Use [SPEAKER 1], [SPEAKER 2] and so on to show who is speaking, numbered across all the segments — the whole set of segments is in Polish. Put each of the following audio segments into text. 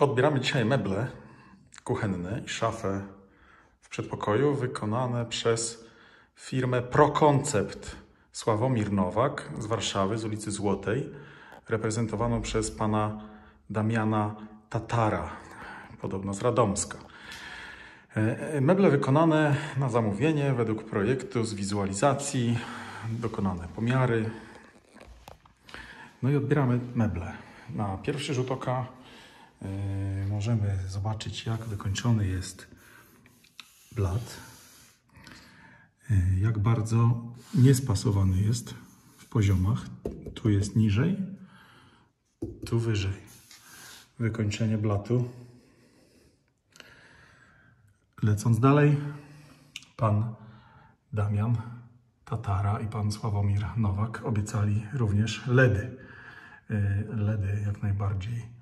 [SPEAKER 1] Odbieramy dzisiaj meble kuchenne i szafę w przedpokoju wykonane przez firmę ProConcept Sławomir Nowak z Warszawy, z ulicy Złotej, reprezentowaną przez pana Damiana Tatara, podobno z Radomska. E, Meble wykonane na zamówienie według projektu z wizualizacji, dokonane pomiary. No i odbieramy meble. Na pierwszy rzut oka możemy zobaczyć, jak wykończony jest blat. E, Jak bardzo niespasowany jest w poziomach. Tu jest niżej, tu wyżej. Wykończenie blatu. Lecąc dalej, pan Damian Tatara i pan Sławomir Nowak obiecali również LEDy. Y, LEDy jak najbardziej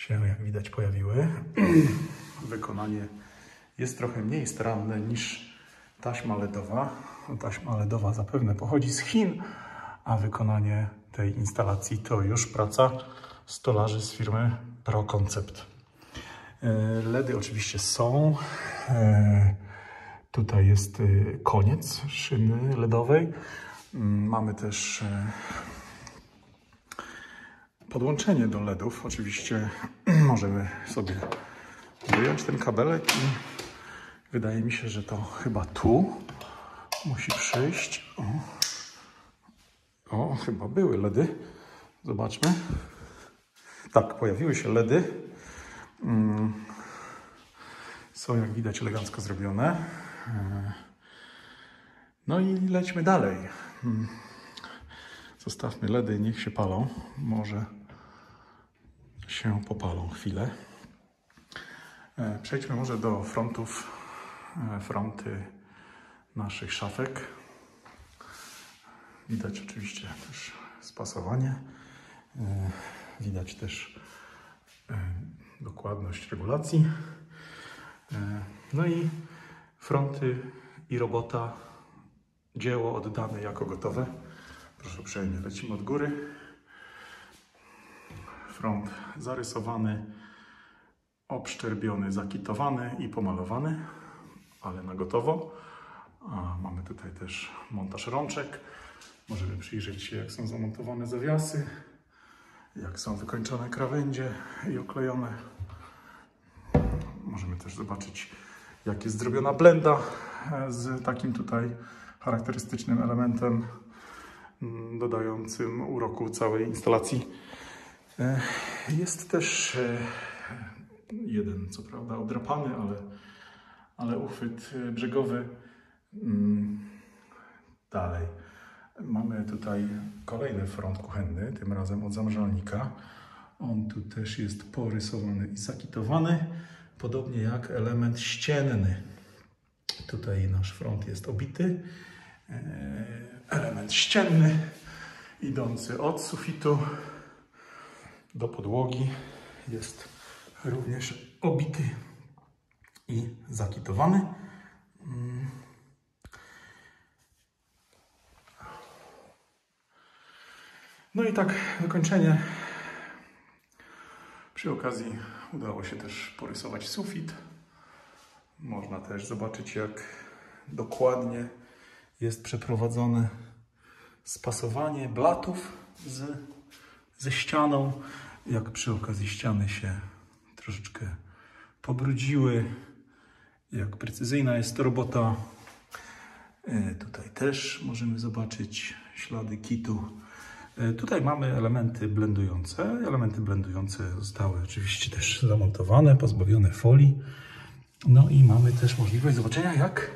[SPEAKER 1] się, jak widać, pojawiły. Wykonanie jest trochę mniej staranne niż taśma LEDowa. Taśma LEDowa zapewne pochodzi z Chin, a wykonanie tej instalacji to już praca stolarzy z firmy ProConcept. E, LEDy oczywiście są. E, Tutaj jest e, koniec szyny LEDowej. Mm, Mamy też podłączenie do LEDów. Oczywiście możemy sobie wyjąć ten kabelek i wydaje mi się, że to chyba tu musi przyjść. O, o chyba były LEDy. Zobaczmy. Tak, pojawiły się LEDy. Są jak widać elegancko zrobione. E, No i lećmy dalej. Mm. Zostawmy LEDy, niech się palą. Może się popalą chwilę. E, Przejdźmy może do frontów, e, fronty naszych szafek. Widać oczywiście też spasowanie. E, Widać też dokładność regulacji. No i fronty i robota, dzieło oddane jako gotowe. Proszę uprzejmie, lecimy od góry. Front zarysowany, obszczerbiony, zakitowany i pomalowany, ale na gotowo. A mamy tutaj też montaż rączek. Możemy przyjrzeć się, jak są zamontowane zawiasy, jak są wykończone krawędzie i oklejone. Możemy też zobaczyć, jak jest zrobiona blenda e, z takim tutaj charakterystycznym elementem mm, dodającym uroku całej instalacji. E, Jest też e, jeden, co prawda, odrapany, ale, ale uchwyt e, brzegowy. Mm, Dalej. Mamy tutaj kolejny front kuchenny, tym razem od zamrzalnika. On tu też jest porysowany i zakitowany, podobnie jak element ścienny. Tutaj nasz front jest obity. Element ścienny, idący od sufitu do podłogi, jest również obity i zakitowany. Mm. No i tak wykończenie. Przy okazji udało się też porysować sufit. Można też zobaczyć, jak dokładnie jest przeprowadzone spasowanie blatów z, ze ścianą. Jak przy okazji ściany się troszeczkę pobrudziły. Jak precyzyjna jest to robota. E, Tutaj też możemy zobaczyć ślady kitu. E, Tutaj mamy elementy blendujące. Elementy blendujące zostały oczywiście też zamontowane, pozbawione folii. No i mamy też możliwość zobaczenia, jak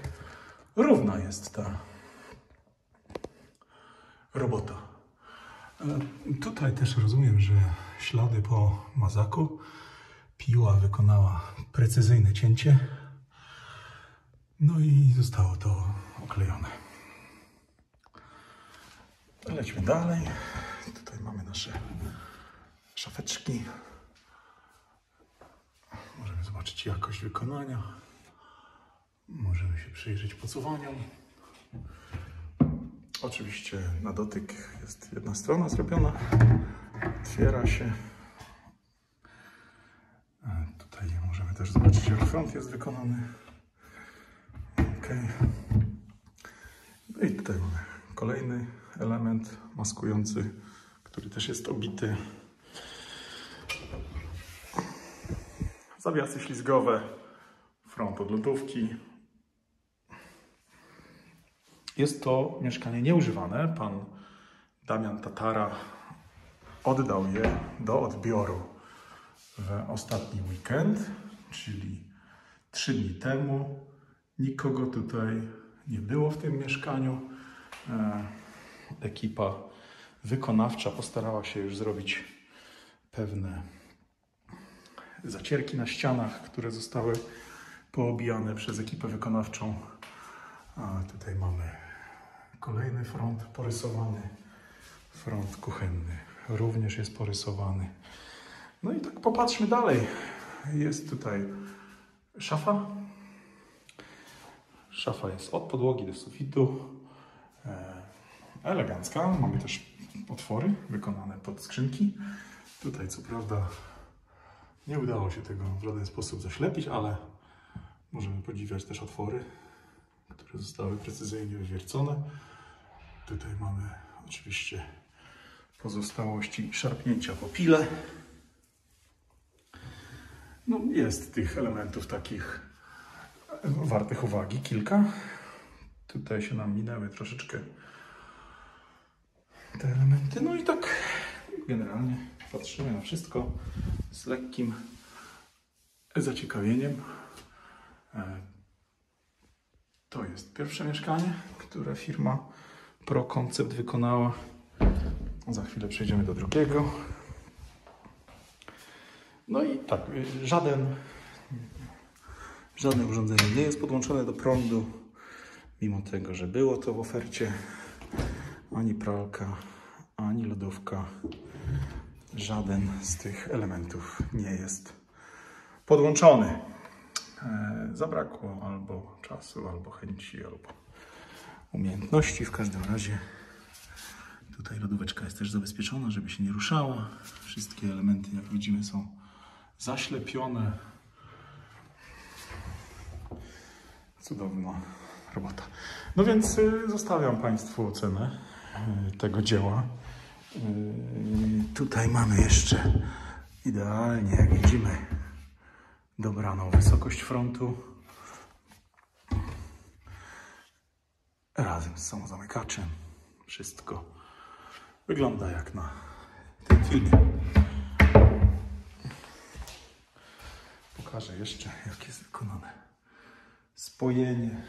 [SPEAKER 1] równa jest ta robota. E, Tutaj też rozumiem, że ślady po mazaku. Piła wykonała precyzyjne cięcie. No i zostało to oklejone. Lećmy dalej. Tutaj mamy nasze szafeczki. Możemy zobaczyć jakość wykonania. Możemy się przyjrzeć posuwaniom. Oczywiście na dotyk jest jedna strona zrobiona. Otwiera się. E, Możemy też zobaczyć, jak front jest wykonany. Ok. No i tutaj mamy kolejny element maskujący, który też jest obity. Zawiasy ślizgowe, front od lodówki. Jest to mieszkanie nieużywane. Pan Damian Tatara oddał je do odbioru w ostatni weekend, czyli trzy dni temu. Nikogo tutaj nie było w tym mieszkaniu. E, Ekipa wykonawcza postarała się już zrobić pewne zacierki na ścianach, które zostały poobijane przez ekipę wykonawczą. A tutaj mamy kolejny front porysowany. Front kuchenny również jest porysowany. No i tak popatrzmy dalej. Jest tutaj szafa. Szafa jest od podłogi do sufitu. E, elegancka. Mamy też otwory wykonane pod skrzynki. Tutaj co prawda nie udało się tego w żaden sposób zaślepić, ale możemy podziwiać też otwory, które zostały precyzyjnie wywiercone. Tutaj mamy oczywiście pozostałości szarpnięcia po pile. No, jest tych elementów takich wartych uwagi kilka. Tutaj się nam minęły troszeczkę te elementy. No i tak generalnie patrzymy na wszystko z lekkim zaciekawieniem. E, To jest pierwsze mieszkanie, które firma Pro Concept wykonała. Za chwilę przejdziemy do drugiego. No i tak, y, żaden, żadne urządzenie nie jest podłączone do prądu, mimo tego, że było to w ofercie. Ani pralka, ani lodówka. Żaden z tych elementów nie jest podłączony. E, Zabrakło albo czasu, albo chęci, albo umiejętności. W każdym razie tutaj lodóweczka jest też zabezpieczona, żeby się nie ruszała. Wszystkie elementy, jak widzimy, są zaślepione. Cudowna robota. No więc y, zostawiam Państwu ocenę y, tego dzieła. Y, Tutaj mamy jeszcze idealnie, jak widzimy, dobraną wysokość frontu. Razem z samozamykaczem. Wszystko wygląda jak na tym filmie. Pokażę jeszcze, jak jest wykonane spojenie.